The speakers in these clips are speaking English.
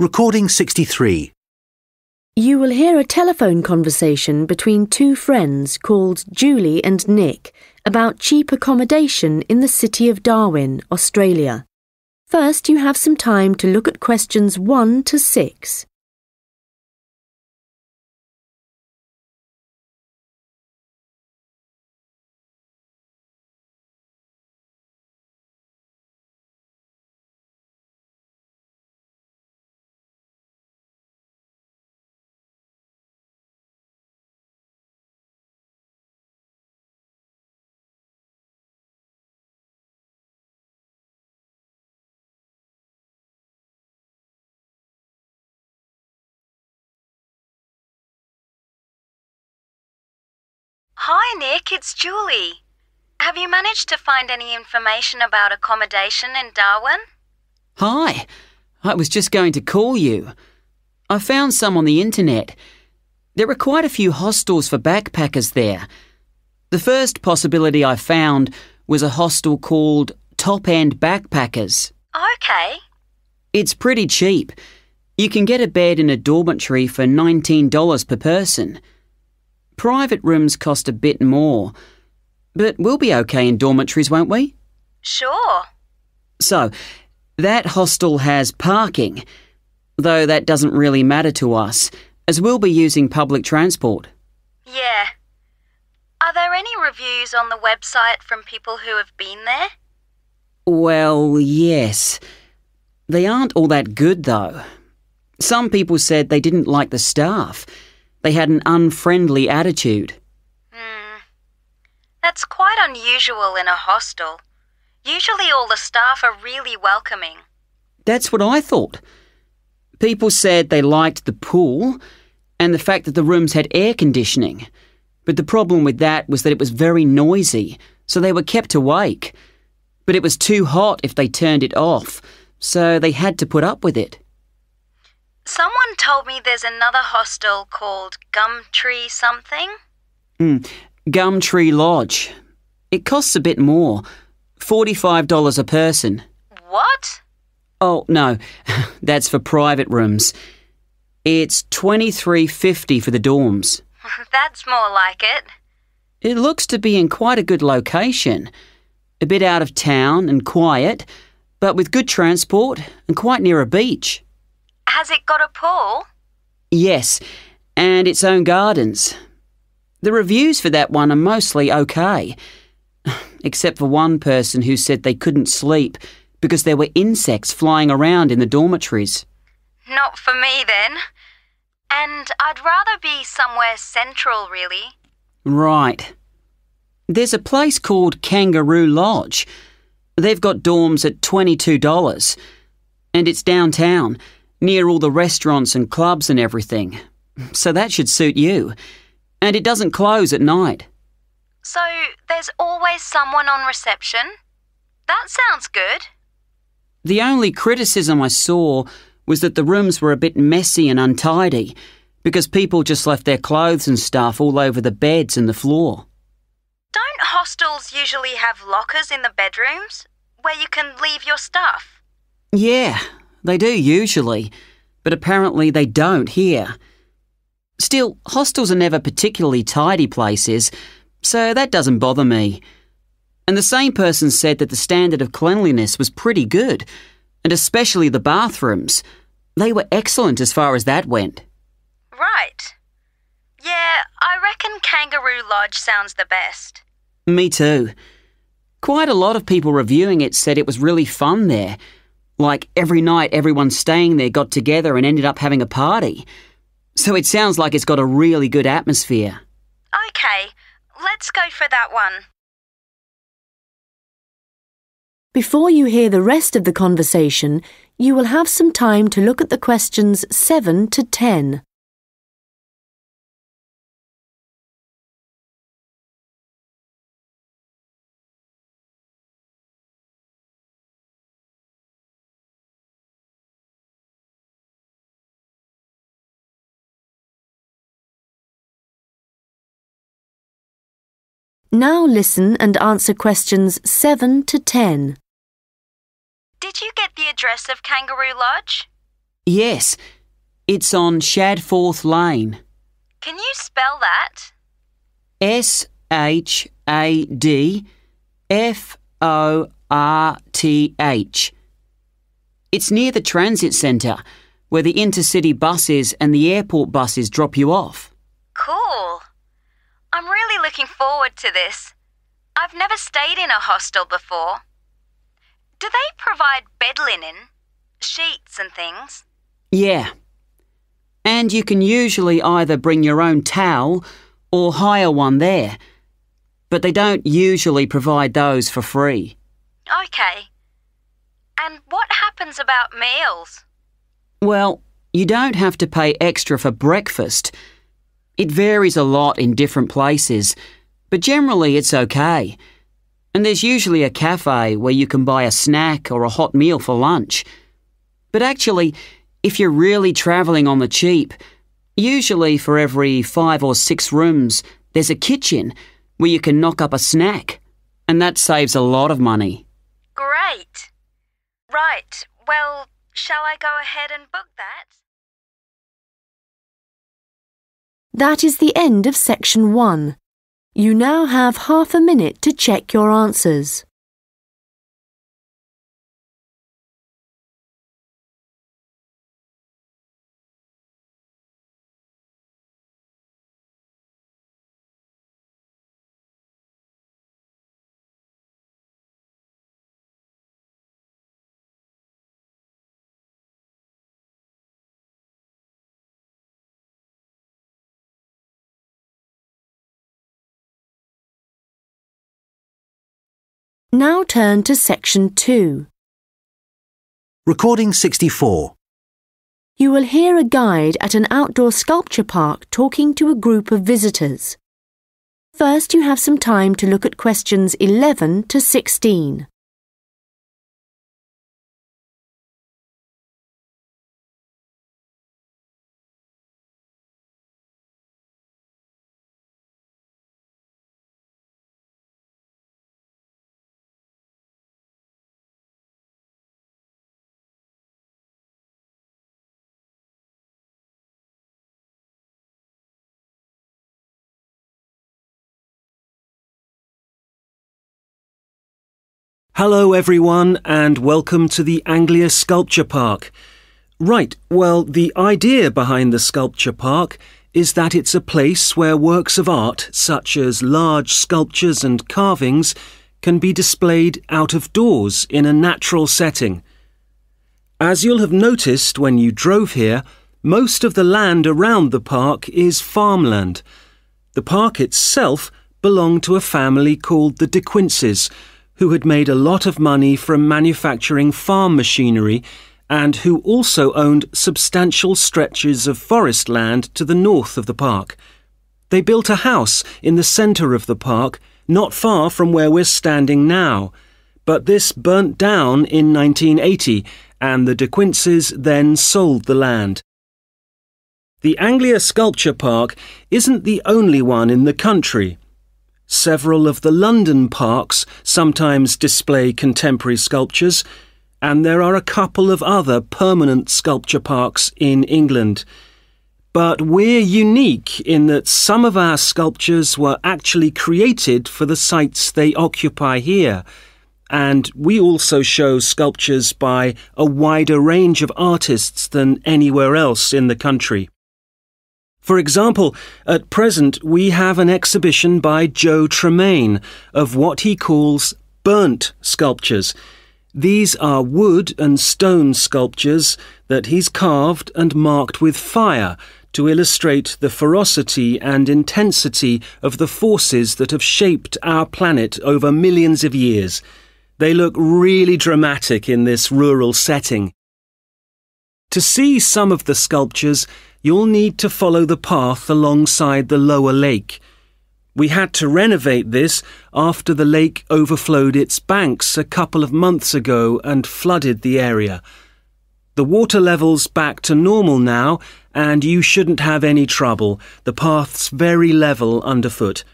Recording 63. You will hear a telephone conversation between two friends called Julie and Nick about cheap accommodation in the city of Darwin, Australia. First, you have some time to look at questions 1 to 6. Hi, Nick, it's Julie. Have you managed to find any information about accommodation in Darwin? Hi, I was just going to call you. I found some on the internet. There are quite a few hostels for backpackers there. The first possibility I found was a hostel called Top End Backpackers. Okay. It's pretty cheap. You can get a bed in a dormitory for $19 per person. Private rooms cost a bit more, but we'll be okay in dormitories, won't we? Sure. So, that hostel has parking, though that doesn't really matter to us, as we'll be using public transport. Yeah. Are there any reviews on the website from people who have been there? Well, yes. They aren't all that good, though. Some people said they didn't like the staff. They had an unfriendly attitude. Hmm. That's quite unusual in a hostel. Usually all the staff are really welcoming. That's what I thought. People said they liked the pool and the fact that the rooms had air conditioning. But the problem with that was that it was very noisy, so they were kept awake. But it was too hot if they turned it off, so they had to put up with it. Someone told me there's another hostel called Gumtree something. Mm, Gumtree Lodge. It costs a bit more $45 a person. What? Oh, no, that's for private rooms. It's twenty three fifty for the dorms. That's more like it. It looks to be in quite a good location. A bit out of town and quiet, but with good transport and quite near a beach. Has it got a pool? Yes, and its own gardens. The reviews for that one are mostly okay, except for one person who said they couldn't sleep because there were insects flying around in the dormitories. Not for me then. And I'd rather be somewhere central, really. Right. There's a place called Kangaroo Lodge. They've got dorms at $22, and it's downtown, near all the restaurants and clubs and everything. So that should suit you. And it doesn't close at night. So there's always someone on reception? That sounds good. The only criticism I saw was that the rooms were a bit messy and untidy because people just left their clothes and stuff all over the beds and the floor. Don't hostels usually have lockers in the bedrooms where you can leave your stuff? Yeah, they do usually, but apparently they don't here. Still, hostels are never particularly tidy places, so that doesn't bother me. And the same person said that the standard of cleanliness was pretty good, and especially the bathrooms. They were excellent as far as that went. Right. Yeah, I reckon Kangaroo Lodge sounds the best. Me too. Quite a lot of people reviewing it said it was really fun there. Like every night, everyone staying there got together and ended up having a party. So it sounds like it's got a really good atmosphere. Okay, let's go for that one. Before you hear the rest of the conversation, you will have some time to look at the questions 7 to 10. Now listen and answer questions 7 to 10. Did you get the address of Kangaroo Lodge? Yes, it's on Shadforth Lane. Can you spell that? S H A D F O R T H. It's near the transit centre, where the intercity buses and the airport buses drop you off. Cool. Looking forward to this. I've never stayed in a hostel before. Do they provide bed linen, sheets, and things? Yeah. And you can usually either bring your own towel or hire one there, but they don't usually provide those for free. Okay. And what happens about meals? Well, you don't have to pay extra for breakfast. It varies a lot in different places, but generally it's okay. And there's usually a cafe where you can buy a snack or a hot meal for lunch. But actually, if you're really travelling on the cheap, usually for every five or six rooms, there's a kitchen where you can knock up a snack. And that saves a lot of money. Great. Right. Well, shall I go ahead and book that? That is the end of section one. You now have half a minute to check your answers. Now turn to section 2. Recording 64. You will hear a guide at an outdoor sculpture park talking to a group of visitors. First, you have some time to look at questions 11 to 16. Hello, everyone, and welcome to the Anglia Sculpture Park. Right, well, the idea behind the Sculpture Park is that it's a place where works of art, such as large sculptures and carvings, can be displayed out of doors in a natural setting. As you'll have noticed when you drove here, most of the land around the park is farmland. The park itself belonged to a family called the De Quinces who had made a lot of money from manufacturing farm machinery and who also owned substantial stretches of forest land to the north of the park. They built a house in the centre of the park, not far from where we're standing now. But this burnt down in 1980, and the De Quinces then sold the land. The Anglia Sculpture Park isn't the only one in the country. Several of the London parks sometimes display contemporary sculptures, and there are a couple of other permanent sculpture parks in England. But we're unique in that some of our sculptures were actually created for the sites they occupy here. And we also show sculptures by a wider range of artists than anywhere else in the country. For example, at present we have an exhibition by Joe Tremaine of what he calls burnt sculptures. These are wood and stone sculptures that he's carved and marked with fire to illustrate the ferocity and intensity of the forces that have shaped our planet over millions of years. They look really dramatic in this rural setting. To see some of the sculptures, you'll need to follow the path alongside the lower lake. We had to renovate this after the lake overflowed its banks a couple of months ago and flooded the area. The water level's back to normal now, and you shouldn't have any trouble. The path's very level underfoot.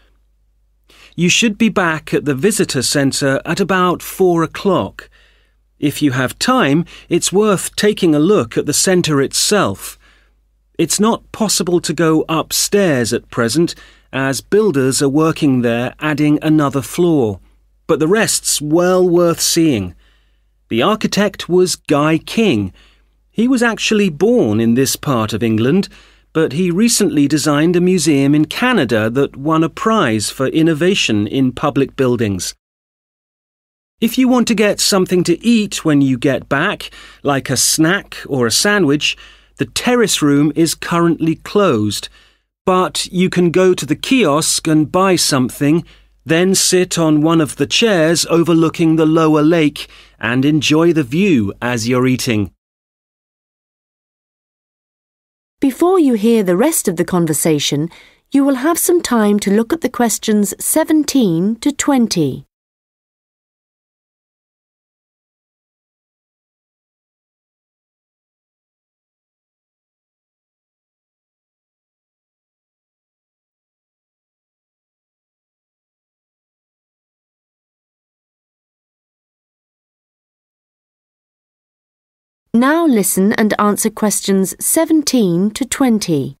You should be back at the visitor centre at about four o'clock. If you have time, it's worth taking a look at the centre itself. It's not possible to go upstairs at present, as builders are working there adding another floor, but the rest's well worth seeing. The architect was Guy King. He was actually born in this part of England, but he recently designed a museum in Canada that won a prize for innovation in public buildings. If you want to get something to eat when you get back, like a snack or a sandwich, the terrace room is currently closed. But you can go to the kiosk and buy something, then sit on one of the chairs overlooking the lower lake and enjoy the view as you're eating. Before you hear the rest of the conversation, you will have some time to look at the questions 17 to 20. Now listen and answer questions 17 to 20.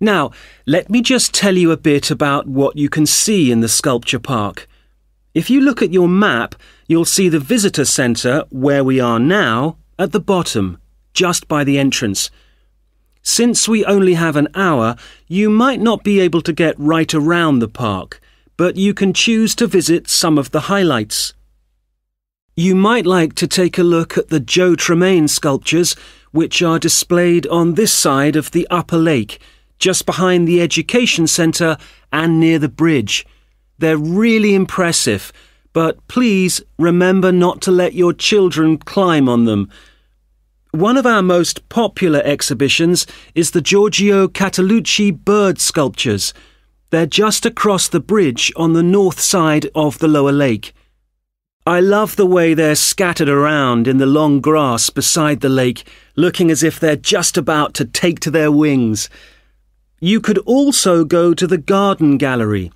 Now, let me just tell you a bit about what you can see in the sculpture park. If you look at your map, you'll see the visitor centre, where we are now, at the bottom, just by the entrance. Since we only have an hour, you might not be able to get right around the park, but you can choose to visit some of the highlights. You might like to take a look at the Joe Tremaine sculptures, which are displayed on this side of the upper lake, just behind the Education Centre and near the bridge. They're really impressive, but please remember not to let your children climb on them. One of our most popular exhibitions is the Giorgio Catalucci bird sculptures. They're just across the bridge on the north side of the lower lake. I love the way they're scattered around in the long grass beside the lake, looking as if they're just about to take to their wings. You could also go to the garden gallery.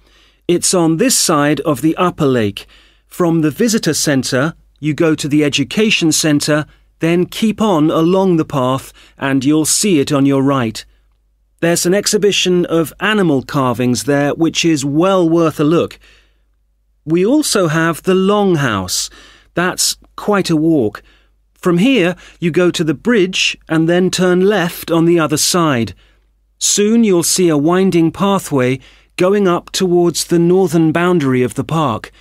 It's on this side of the upper lake. From the visitor centre, you go to the education centre, then keep on along the path and you'll see it on your right. There's an exhibition of animal carvings there which is well worth a look. We also have the Longhouse. That's quite a walk. From here, you go to the bridge and then turn left on the other side. Soon you'll see a winding pathway going up towards the northern boundary of the park.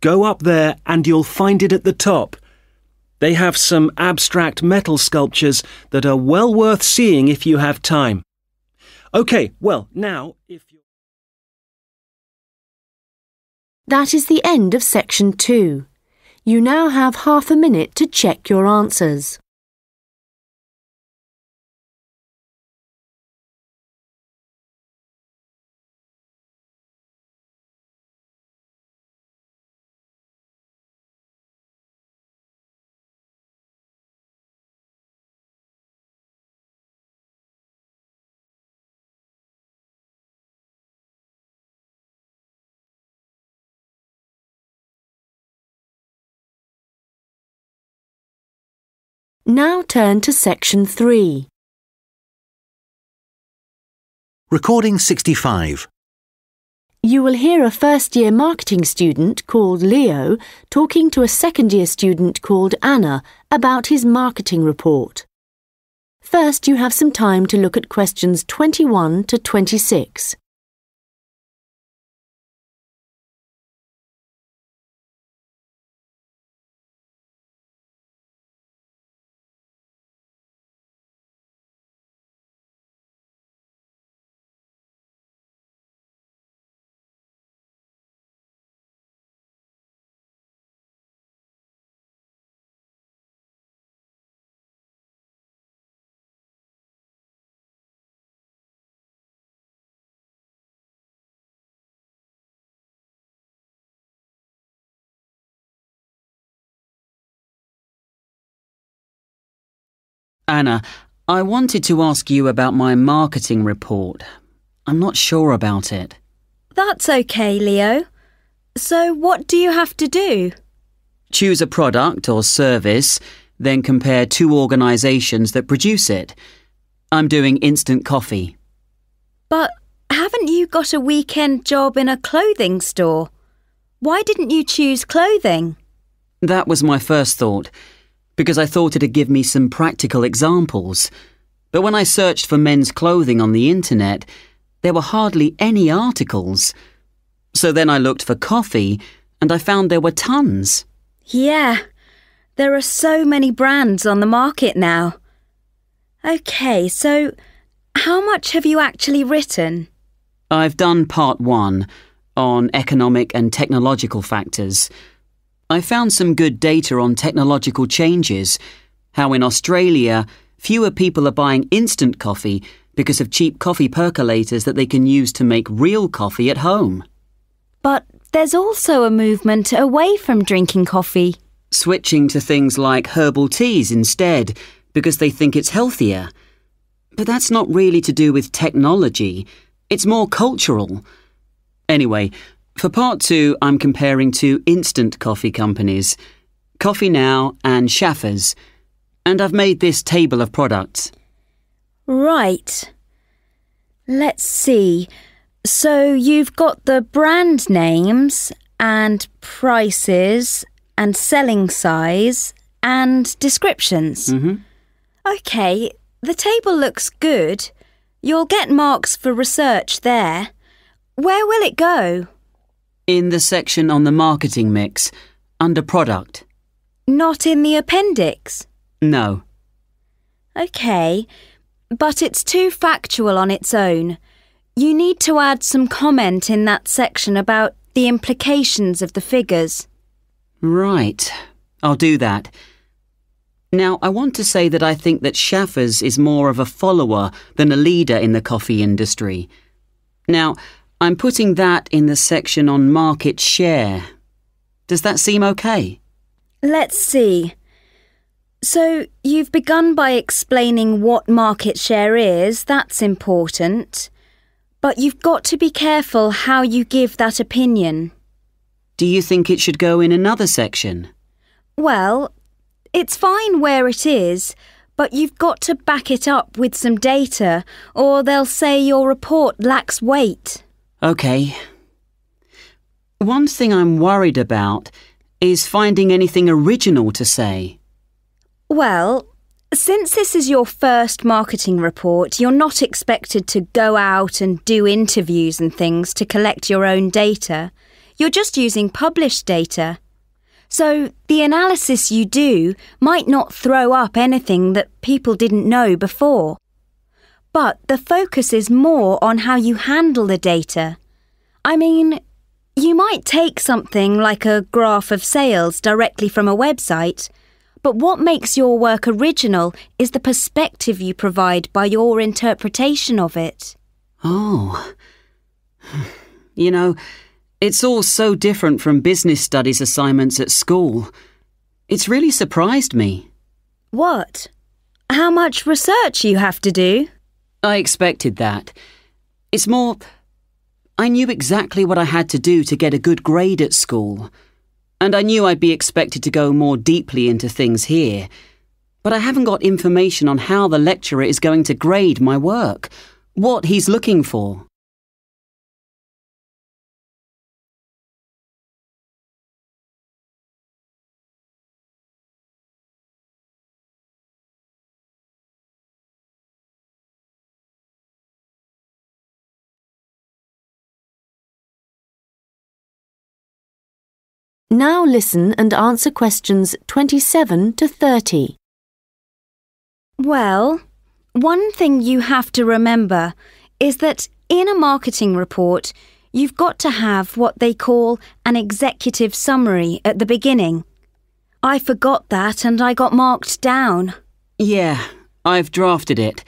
Go up there and you'll find it at the top. They have some abstract metal sculptures that are well worth seeing if you have time. OK, well, now, if That is the end of section 2. You now have half a minute to check your answers. Now turn to section 3. Recording 65. You will hear a first year marketing student called Leo talking to a second year student called Anna about his marketing report. First, you have some time to look at questions 21 to 26. Anna, I wanted to ask you about my marketing report. I'm not sure about it. That's okay, Leo. So, what do you have to do? Choose a product or service, then compare two organisations that produce it. I'm doing instant coffee. But haven't you got a weekend job in a clothing store? Why didn't you choose clothing? That was my first thought, because I thought it'd give me some practical examples. But when I searched for men's clothing on the internet, there were hardly any articles. So then I looked for coffee, and I found there were tons. Yeah, there are so many brands on the market now. OK, so how much have you actually written? I've done part one on economic and technological factors. I found some good data on technological changes, how in Australia, fewer people are buying instant coffee because of cheap coffee percolators that they can use to make real coffee at home. But there's also a movement away from drinking coffee. Switching to things like herbal teas instead because they think it's healthier. But that's not really to do with technology, it's more cultural. Anyway, for part two, I'm comparing two instant coffee companies Coffee Now and Schaffers. And I've made this table of products. Right. Let's see. So you've got the brand names and prices and selling size and descriptions. Mm-hmm. OK, the table looks good. You'll get marks for research there. Where will it go? In the section on the marketing mix, under product. Not in the appendix. No. OK, but it's too factual on its own. You need to add some comment in that section about the implications of the figures. Right. I'll do that. Now, I want to say that I think that Schaffers is more of a follower than a leader in the coffee industry. Now, I'm putting that in the section on market share. Does that seem okay? Let's see. So, you've begun by explaining what market share is, that's important. But you've got to be careful how you give that opinion. Do you think it should go in another section? Well, it's fine where it is, but you've got to back it up with some data, or they'll say your report lacks weight. OK. One thing I'm worried about is finding anything original to say. Well, since this is your first marketing report, you're not expected to go out and do interviews and things to collect your own data. You're just using published data. So the analysis you do might not throw up anything that people didn't know before. But the focus is more on how you handle the data. I mean, you might take something like a graph of sales directly from a website but what makes your work original is the perspective you provide by your interpretation of it. Oh. You know, it's all so different from business studies assignments at school. It's really surprised me. What? How much research you have to do? I expected that. It's more. I knew exactly what I had to do to get a good grade at school and I knew I'd be expected to go more deeply into things here. But I haven't got information on how the lecturer is going to grade my work, what he's looking for. Now listen and answer questions 27 to 30. Well, one thing you have to remember is that in a marketing report, you've got to have what they call an executive summary at the beginning. I forgot that and I got marked down. Yeah, I've drafted it.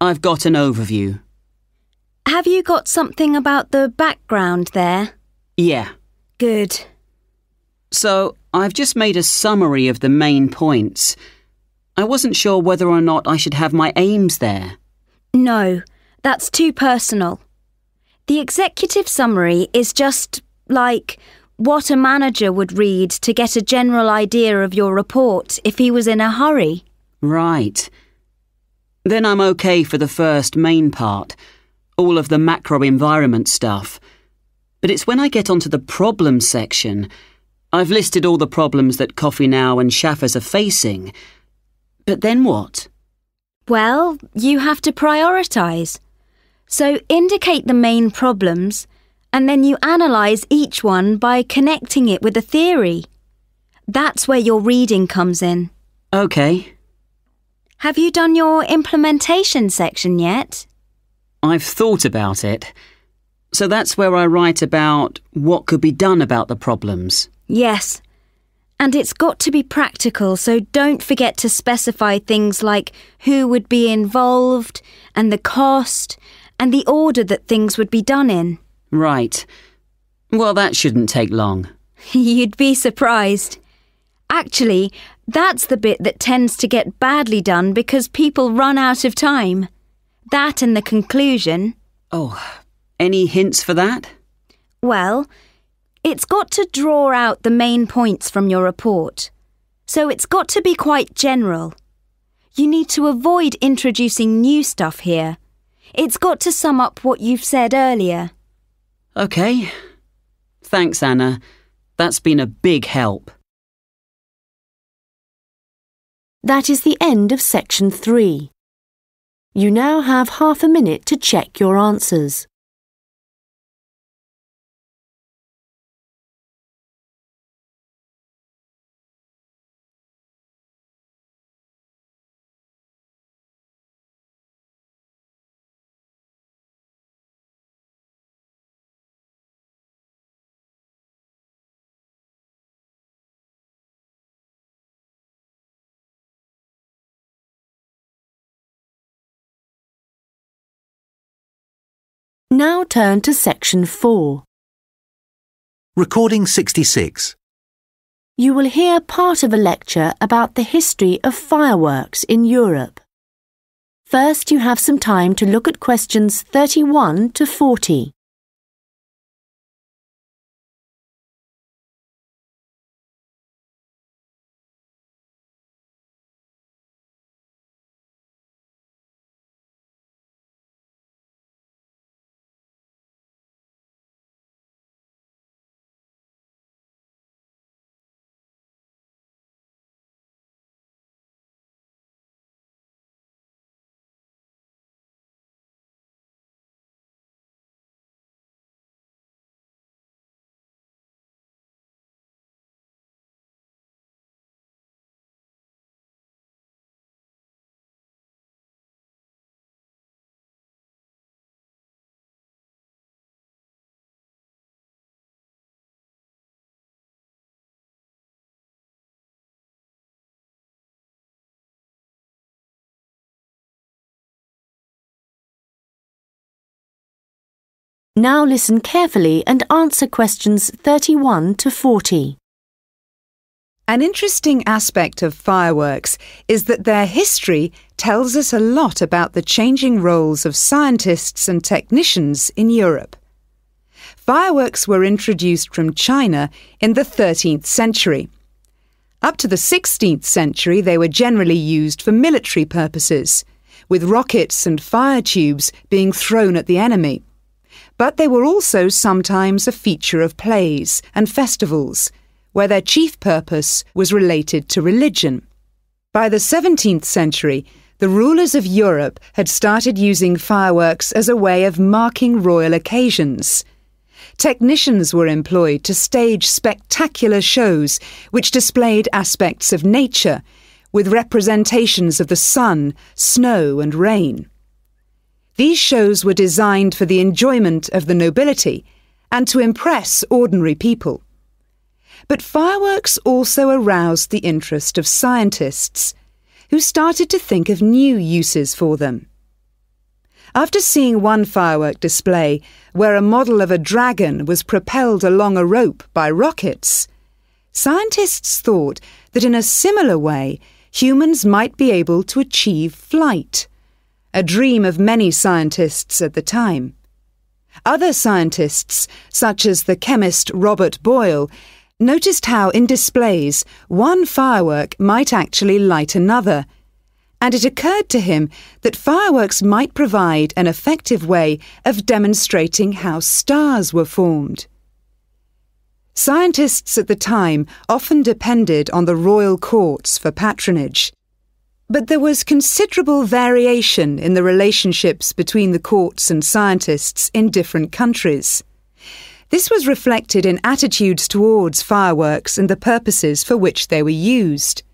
I've got an overview. Have you got something about the background there? Yeah. Good. So, I've just made a summary of the main points. I wasn't sure whether or not I should have my aims there. No, that's too personal. The executive summary is just like what a manager would read to get a general idea of your report if he was in a hurry. Right. Then I'm okay for the first main part, all of the macro environment stuff. But it's when I get onto the problem section. I've listed all the problems that Coffee Now and Schaffers are facing. But then what? Well, you have to prioritise. So indicate the main problems, and then you analyse each one by connecting it with a theory. That's where your reading comes in. Okay. Have you done your implementation section yet? I've thought about it. So that's where I write about what could be done about the problems. Yes. And it's got to be practical, so don't forget to specify things like who would be involved, and the cost, and the order that things would be done in. Right. Well, that shouldn't take long. You'd be surprised. Actually, that's the bit that tends to get badly done because people run out of time. That and the conclusion. Oh, any hints for that? Well, it's got to draw out the main points from your report. So it's got to be quite general. You need to avoid introducing new stuff here. It's got to sum up what you've said earlier. OK. Thanks, Anna. That's been a big help. That is the end of section 3. You now have half a minute to check your answers. Now turn to section 4. Recording 66. You will hear part of a lecture about the history of fireworks in Europe. First, you have some time to look at questions 31 to 40. Now listen carefully and answer questions 31 to 40. An interesting aspect of fireworks is that their history tells us a lot about the changing roles of scientists and technicians in Europe. Fireworks were introduced from China in the 13th century. Up to the 16th century, they were generally used for military purposes, with rockets and fire tubes being thrown at the enemy. But they were also sometimes a feature of plays and festivals, where their chief purpose was related to religion. By the 17th century, the rulers of Europe had started using fireworks as a way of marking royal occasions. Technicians were employed to stage spectacular shows which displayed aspects of nature, with representations of the sun, snow, and rain. These shows were designed for the enjoyment of the nobility and to impress ordinary people. But fireworks also aroused the interest of scientists, who started to think of new uses for them. After seeing one firework display where a model of a dragon was propelled along a rope by rockets, scientists thought that in a similar way humans might be able to achieve flight a dream of many scientists at the time. Other scientists, such as the chemist Robert Boyle, noticed how in displays one firework might actually light another. And it occurred to him that fireworks might provide an effective way of demonstrating how stars were formed. Scientists at the time often depended on the royal courts for patronage. But there was considerable variation in the relationships between the courts and scientists in different countries. This was reflected in attitudes towards fireworks and the purposes for which they were used.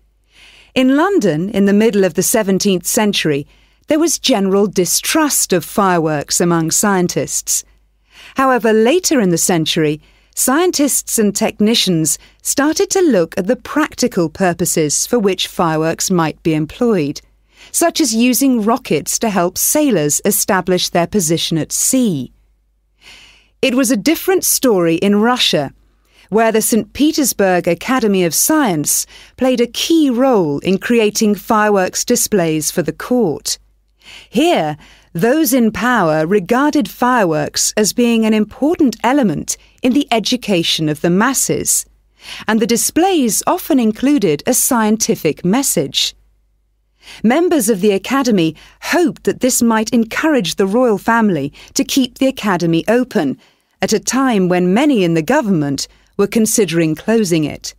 In London, in the middle of the 17th century, there was general distrust of fireworks among scientists. However, later in the century, scientists and technicians started to look at the practical purposes for which fireworks might be employed, such as using rockets to help sailors establish their position at sea. It was a different story in Russia, where the St. Petersburg Academy of Science played a key role in creating fireworks displays for the court. Here, those in power regarded fireworks as being an important element in the education of the masses, and the displays often included a scientific message. Members of the Academy hoped that this might encourage the royal family to keep the Academy open at a time when many in the government were considering closing it.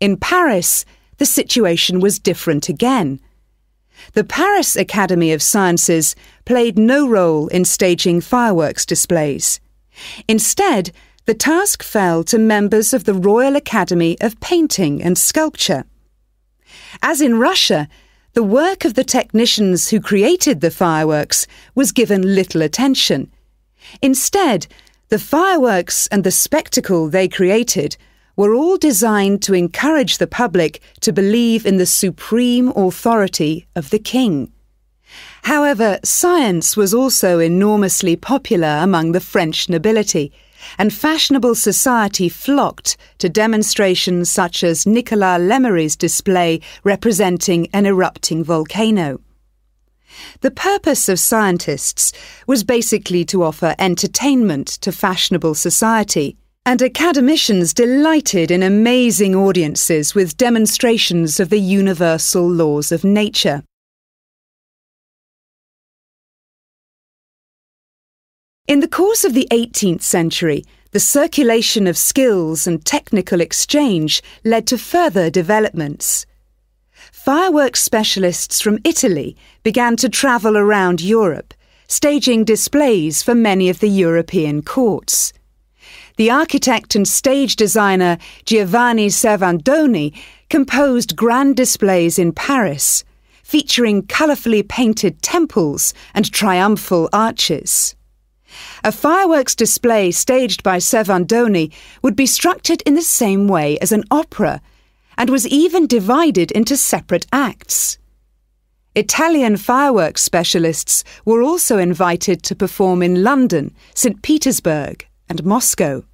In Paris, the situation was different again. The Paris Academy of Sciences played no role in staging fireworks displays. Instead, the task fell to members of the Royal Academy of Painting and Sculpture. As in Russia, the work of the technicians who created the fireworks was given little attention. Instead, the fireworks and the spectacle they created were all designed to encourage the public to believe in the supreme authority of the king. However, science was also enormously popular among the French nobility, and fashionable society flocked to demonstrations such as Nicolas Lemery's display representing an erupting volcano. The purpose of scientists was basically to offer entertainment to fashionable society and academicians delighted in amazing audiences with demonstrations of the universal laws of nature. In the course of the 18th century, the circulation of skills and technical exchange led to further developments. Fireworks specialists from Italy began to travel around Europe, staging displays for many of the European courts the architect and stage designer Giovanni Servandoni composed grand displays in Paris, featuring colourfully painted temples and triumphal arches. A fireworks display staged by Servandoni would be structured in the same way as an opera and was even divided into separate acts. Italian fireworks specialists were also invited to perform in London, St. Petersburg, and Moscow.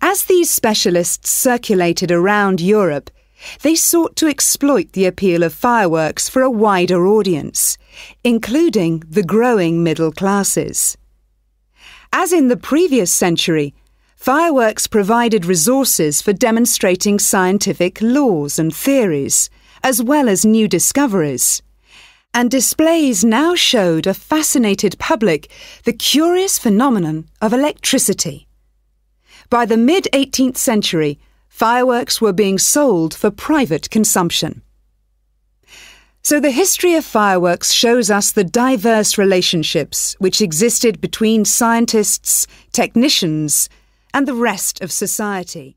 As these specialists circulated around Europe, they sought to exploit the appeal of fireworks for a wider audience, including the growing middle classes. As in the previous century, fireworks provided resources for demonstrating scientific laws and theories, as well as new discoveries. And displays now showed a fascinated public the curious phenomenon of electricity. By the mid 18th century, fireworks were being sold for private consumption. So the history of fireworks shows us the diverse relationships which existed between scientists, technicians, and the rest of society.